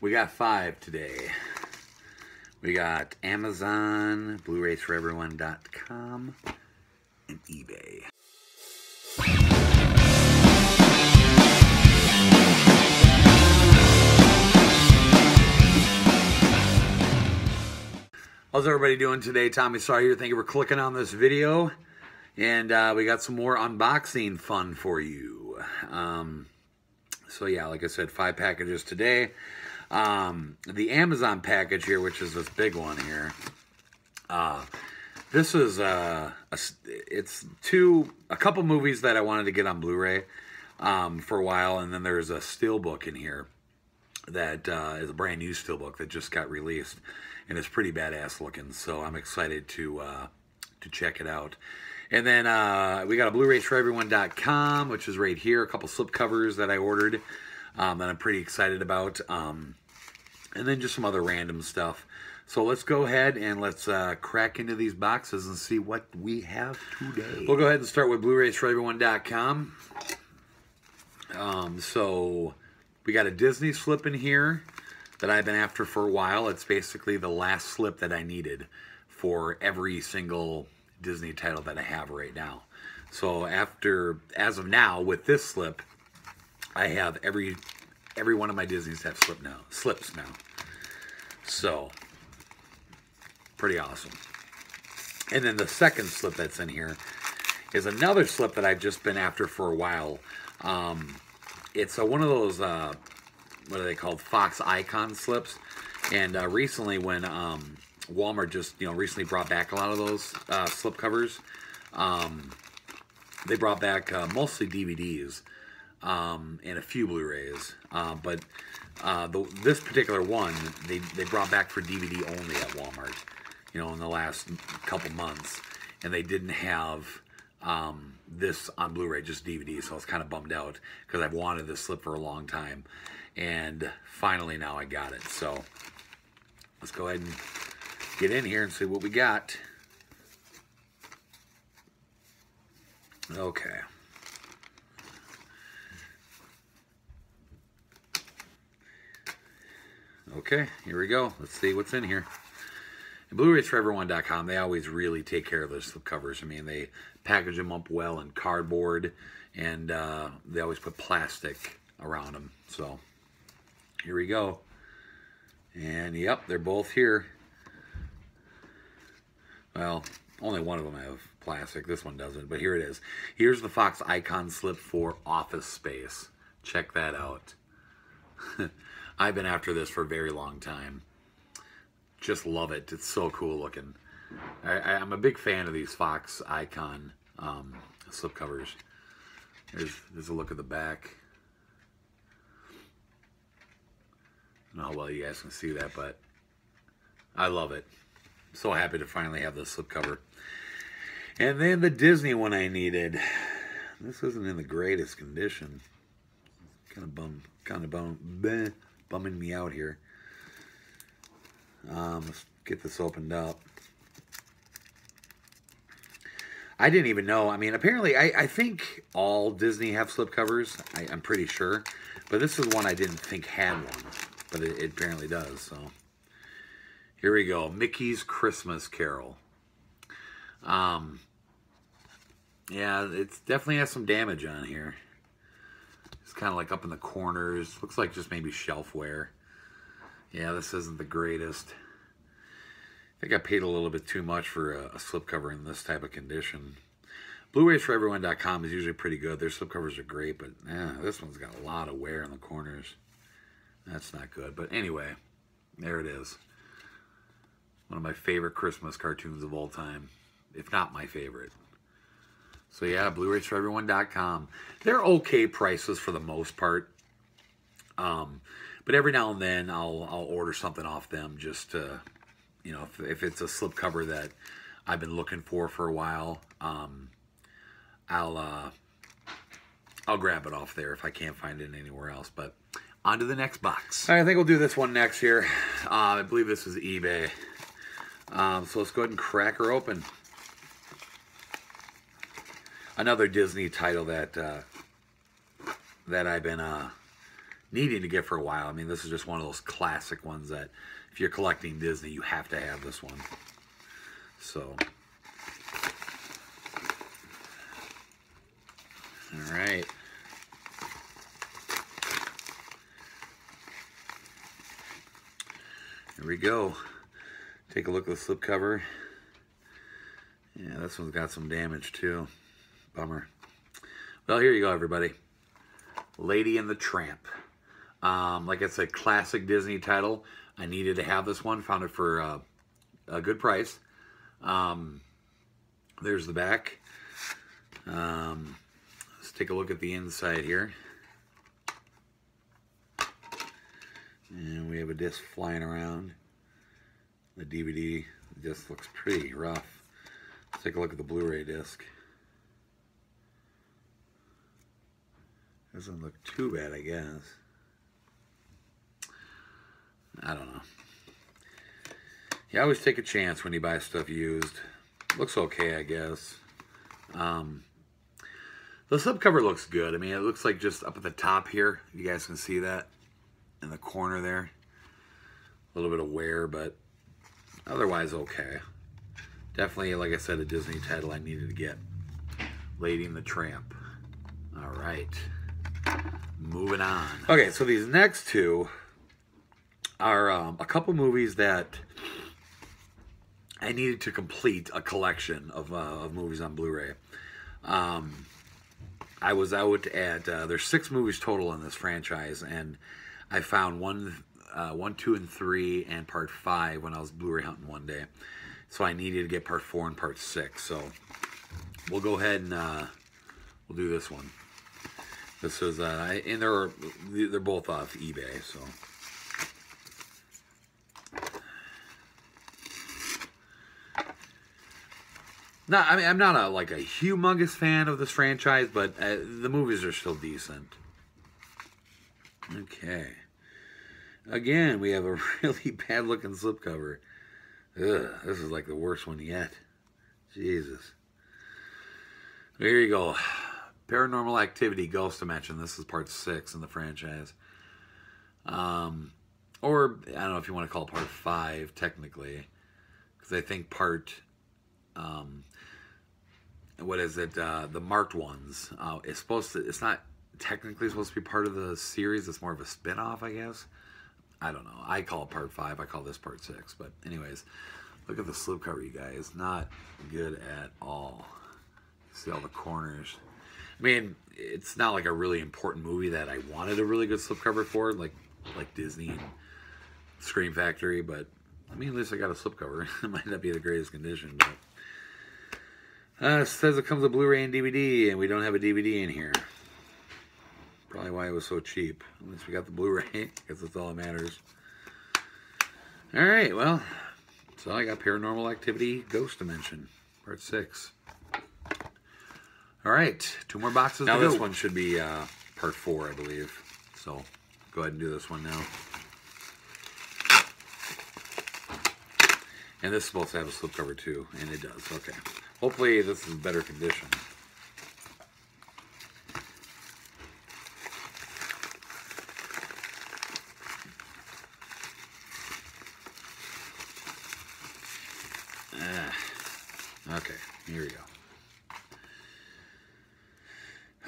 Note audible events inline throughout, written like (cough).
We got five today. We got Amazon, Blu-rays-for-everyone.com, and eBay. How's everybody doing today? Tommy Starr here. Thank you for clicking on this video. And uh, we got some more unboxing fun for you. Um, so yeah, like I said, five packages today. Um, the Amazon package here, which is this big one here. Uh, this is uh, a, it's two a couple movies that I wanted to get on Blu-ray um, for a while, and then there's a steelbook in here that uh, is a brand new steelbook that just got released, and it's pretty badass looking. So I'm excited to uh, to check it out. And then uh, we got a Blu-rays for everyone.com, which is right here. A couple slip covers that I ordered um, that I'm pretty excited about. Um, and then just some other random stuff. So let's go ahead and let's uh, crack into these boxes and see what we have today. We'll go ahead and start with Blu-rays for everyone.com. Um, so we got a Disney slip in here that I've been after for a while. It's basically the last slip that I needed for every single Disney title that I have right now. So after, as of now, with this slip, I have every every one of my Disneys have slip now, slips now. So, pretty awesome. And then the second slip that's in here is another slip that I've just been after for a while. Um, it's a, one of those, uh, what are they called, Fox Icon slips. And uh, recently when um, Walmart just, you know, recently brought back a lot of those uh, slip covers, um, they brought back uh, mostly DVDs um, and a few Blu-rays. Uh, but uh, the, this particular one, they, they brought back for DVD only at Walmart, you know, in the last couple months. And they didn't have um, this on Blu-ray, just DVD. So I was kind of bummed out because I've wanted this slip for a long time. And finally now I got it. So let's go ahead and get in here and see what we got. Okay. Okay, here we go. Let's see what's in here. Blu-raysforeveryone.com, they always really take care of their slip covers. I mean, they package them up well in cardboard, and uh, they always put plastic around them. So, here we go. And, yep, they're both here. Well, only one of them have plastic. This one doesn't, but here it is. Here's the Fox Icon slip for Office Space. Check that out. (laughs) I've been after this for a very long time. Just love it. It's so cool looking. I, am a big fan of these Fox Icon um, slip covers. There's, there's a look at the back. Know how well you guys can see that, but I love it. So happy to finally have this slip cover. And then the Disney one I needed. This isn't in the greatest condition. Kind of bum, kind of bum, bleh bumming me out here. Um, let's get this opened up. I didn't even know. I mean, apparently, I, I think all Disney have slipcovers. I, I'm pretty sure. But this is one I didn't think had one. But it, it apparently does, so. Here we go. Mickey's Christmas Carol. Um, yeah, it definitely has some damage on here kind of like up in the corners. Looks like just maybe shelfware. Yeah, this isn't the greatest. I think I paid a little bit too much for a, a slipcover in this type of condition. Blu-raysforeveryone.com is usually pretty good. Their slipcovers are great, but yeah, this one's got a lot of wear in the corners. That's not good. But anyway, there it is. One of my favorite Christmas cartoons of all time, if not my favorite. So yeah, Blu-raysforeveryone.com. They're okay prices for the most part. Um, but every now and then I'll I'll order something off them just to, you know, if, if it's a slipcover that I've been looking for for a while, um, I'll uh, I'll grab it off there if I can't find it anywhere else. But on to the next box. I think we'll do this one next here. Uh, I believe this is eBay. Um, so let's go ahead and crack her open another Disney title that uh, that I've been uh, needing to get for a while. I mean, this is just one of those classic ones that if you're collecting Disney, you have to have this one. So, all right. Here we go. Take a look at the slipcover. Yeah, this one's got some damage too. Bummer. Well, here you go, everybody. Lady and the Tramp. Um, like I said, classic Disney title. I needed to have this one. Found it for uh, a good price. Um, there's the back. Um, let's take a look at the inside here. And we have a disc flying around. The DVD just looks pretty rough. Let's take a look at the Blu-ray disc. Doesn't look too bad, I guess. I don't know. You always take a chance when you buy stuff used. Looks okay, I guess. Um, the subcover looks good. I mean, it looks like just up at the top here. You guys can see that in the corner there. A little bit of wear, but otherwise okay. Definitely, like I said, a Disney title I needed to get. Lady and the Tramp. All right. Moving on. Okay, so these next two are um, a couple movies that I needed to complete a collection of, uh, of movies on Blu-ray. Um, I was out at uh, there's six movies total in this franchise, and I found one, uh, one, two, and three, and part five when I was Blu-ray hunting one day. So I needed to get part four and part six. So we'll go ahead and uh, we'll do this one. This is uh, and they're they're both off eBay. So. No, I mean I'm not a like a humongous fan of this franchise, but uh, the movies are still decent. Okay. Again, we have a (laughs) really bad looking slipcover. Ugh, this is like the worst one yet. Jesus. Here you go. Paranormal Activity Ghost Dimension. This is part six in the franchise. Um, or, I don't know if you want to call it part five, technically. Because I think part, um, what is it? Uh, the marked ones. Uh, it's supposed to, it's not technically supposed to be part of the series. It's more of a spin off, I guess. I don't know. I call it part five. I call this part six. But anyways, look at the slipcover, you guys. Not good at all. See all the corners. I mean, it's not like a really important movie that I wanted a really good slipcover for, like like Disney and Scream Factory. But I mean, at least I got a slipcover. (laughs) it might not be the greatest condition, but uh, it says it comes with Blu-ray and DVD, and we don't have a DVD in here. Probably why it was so cheap. At least we got the Blu-ray, (laughs) because that's all that matters. All right, well, so I got Paranormal Activity Ghost Dimension, Part 6. All right, two more boxes now this one should be uh, Part 4, I believe. So go ahead and do this one now. And this is supposed to have a slipcover too, and it does. Okay. Hopefully this is better condition. Okay, here we go.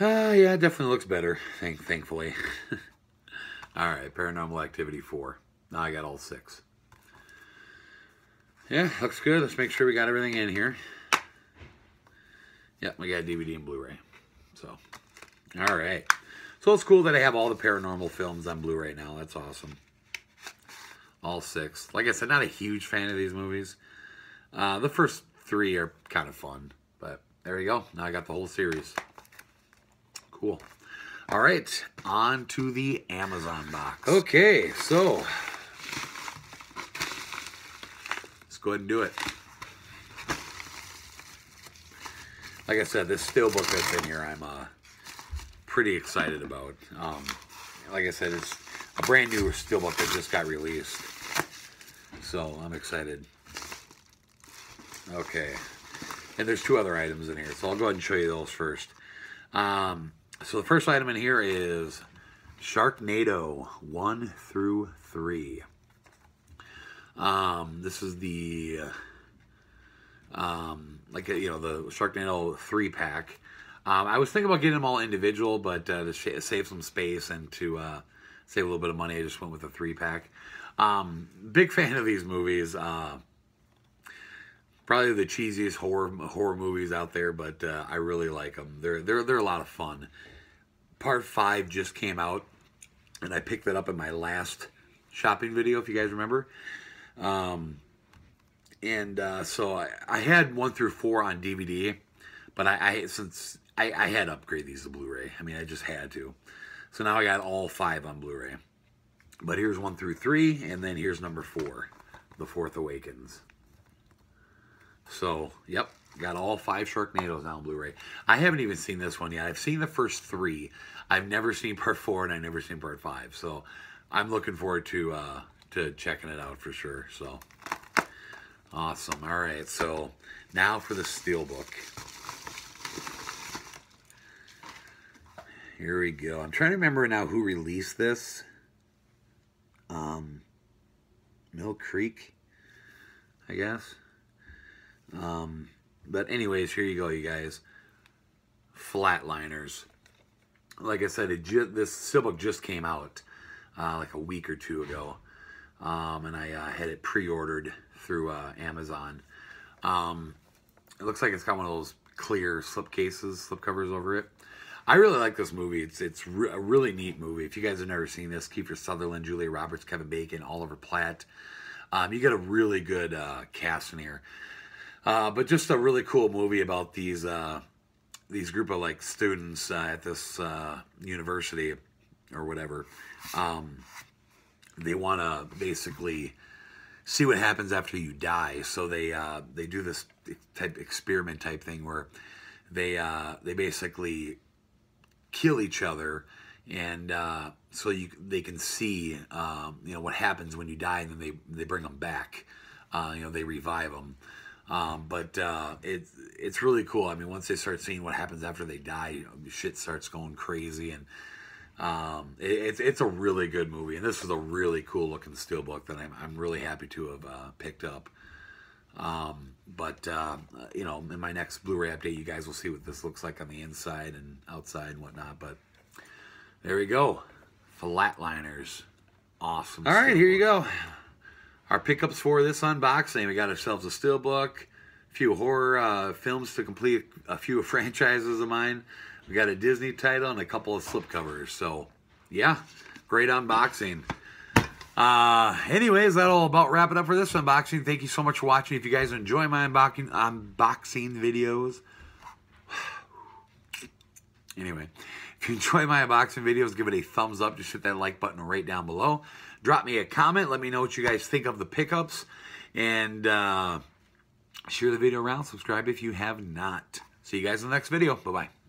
Uh, yeah, it definitely looks better, thank thankfully. (laughs) all right, Paranormal Activity 4. Now I got all six. Yeah, looks good. Let's make sure we got everything in here. Yep, we got DVD and Blu-ray. So, all right. So it's cool that I have all the paranormal films on Blu-ray now. That's awesome. All six. Like I said, not a huge fan of these movies. Uh, the first three are kind of fun. But there you go. Now I got the whole series. Cool. All right, on to the Amazon box. Okay, so let's go ahead and do it. Like I said, this steelbook that's in here, I'm uh, pretty excited about. Um, like I said, it's a brand new steelbook that just got released, so I'm excited. Okay. And there's two other items in here, so I'll go ahead and show you those first. Um, so the first item in here is Sharknado 1 through 3. Um, this is the, um, like, you know, the Sharknado 3 pack. Um, I was thinking about getting them all individual, but uh, to save some space and to uh, save a little bit of money, I just went with a 3 pack. Um, big (laughs) fan of these movies. Uh, probably the cheesiest horror horror movies out there, but uh, I really like them. They're they're they're a lot of fun. Part five just came out, and I picked that up in my last shopping video, if you guys remember. Um, and uh, so I, I, had one through four on DVD, but I, I since I, I had to upgrade these to Blu-ray. I mean, I just had to. So now I got all five on Blu-ray. But here's one through three, and then here's number four, The Fourth Awakens. So, yep, got all five Sharknadoes now on Blu-ray. I haven't even seen this one yet. I've seen the first three. I've never seen part four, and I've never seen part five. So, I'm looking forward to uh, to checking it out for sure. So, awesome. All right, so now for the Steelbook. Here we go. I'm trying to remember now who released this. Um, Mill Creek, I guess. Um, but anyways, here you go, you guys. Flatliners. Like I said, it just, this steelbook just came out uh, like a week or two ago. Um, and I uh, had it pre-ordered through uh, Amazon. Um, it looks like it's got one of those clear slip cases, slip covers over it. I really like this movie. It's it's re a really neat movie. If you guys have never seen this, Kiefer Sutherland, Julia Roberts, Kevin Bacon, Oliver Platt. Um, you get a really good uh, cast in here. Uh, but just a really cool movie about these uh, these group of like students uh, at this uh, university or whatever. Um, they want to basically see what happens after you die. So they uh, they do this type experiment type thing where they uh, they basically kill each other and uh, so you they can see um, you know what happens when you die and then they they bring them back uh, you know they revive them um, but uh, it's it's really cool. I mean, once they start seeing what happens after they die, you know, shit starts going crazy, and um, it, it's it's a really good movie. And this is a really cool looking steelbook that I'm I'm really happy to have uh, picked up. Um, but uh, you know, in my next Blu-ray update, you guys will see what this looks like on the inside and outside and whatnot. But there we go, Flatliners, awesome. All right, here you go our pickups for this unboxing. We got ourselves a steelbook, a few horror uh, films to complete a few (laughs) franchises of mine. We got a Disney title and a couple of slipcovers. So, yeah, great unboxing. Uh, anyways, that'll about wrap it up for this unboxing. Thank you so much for watching. If you guys enjoy my unboxing unboxing videos, anyway, if you enjoy my unboxing videos, give it a thumbs up. Just hit that like button right down below. Drop me a comment. Let me know what you guys think of the pickups. And uh, share the video around. Subscribe if you have not. See you guys in the next video. Bye-bye.